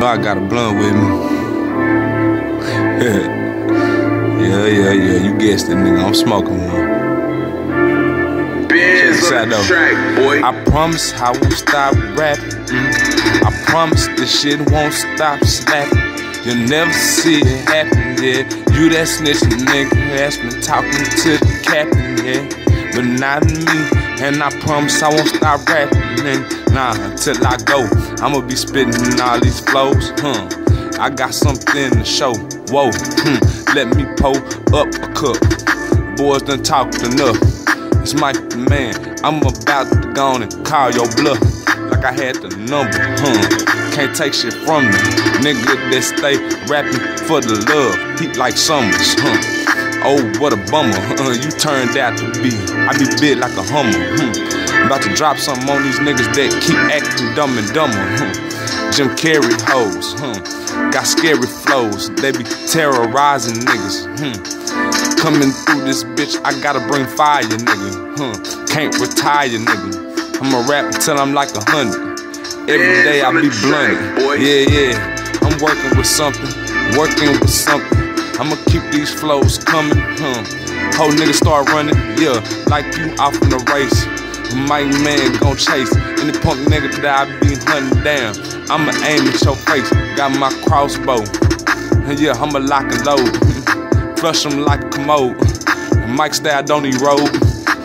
know I got a blunt with me. yeah, yeah, yeah. You guessed it, nigga. I'm smoking one. Out. Track, boy. I promise I won't stop rapping. mm. I promise this shit won't stop slapping. You'll never see it happen, yeah. You that snitching nigga that's been talking to the captain, yeah. But not me, and I promise I won't stop rapping. Nah, until I go, I'ma be spitting all these flows, huh? I got something to show, whoa, hmm. Let me pull up a cup. Boys done talked enough. It's the man. I'm about to go on and call your bluff. Like I had the number, huh? Can't take shit from me. Nigga that stay rapping for the love. Heat like summers, huh? Oh, what a bummer. Uh, you turned out to be. I be big like a hummer. Hmm. About to drop something on these niggas that keep acting dumb and dumber. Hmm. Jim Carrey hoes. Hmm. Got scary flows. They be terrorizing niggas. Hmm. Coming through this bitch, I gotta bring fire, nigga. Huh. Can't retire, nigga. I'ma rap until I'm like a hundred. Every day I be blunted. Yeah, yeah. I'm working with something, working with something. I'ma keep these flows coming. Huh. Whole nigga start running, yeah, like you off in the race. My man gon' chase any punk nigga that I be hunting down. I'ma aim at your face. Got my crossbow. And yeah, I'ma lock and load. Flush them like a commode. Mike style don't erode.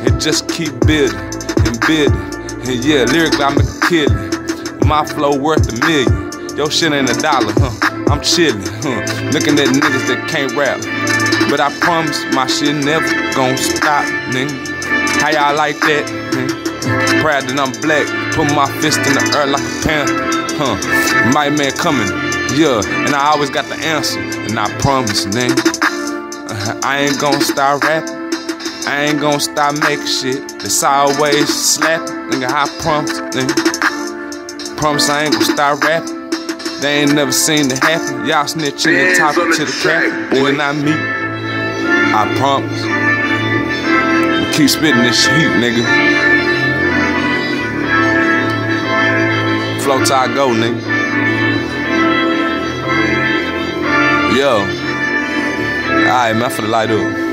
And just keep building and building. And yeah, lyrically I'm a killing. My flow worth a million. Your shit ain't a dollar, huh? I'm chillin', huh? Looking at niggas that can't rap. But I promise my shit never gon' stop, nigga. How y'all like that, nigga? Proud that I'm black. Put my fist in the air like a panther, huh? My man coming, yeah. And I always got the answer. And I promise, nigga. Uh-huh, I ain't gonna stop rapping. I ain't gonna stop making shit. It's always slapping. Nigga, I promise, nigga. Promise I ain't gonna stop rapping. They ain't never seen it happen. Y'all snitching and talking to the track, cat. boy. Nigga, not me. I promise. We Keep spitting this heat, nigga. Flow till I go, nigga. Yo. Alright, man, for the light up.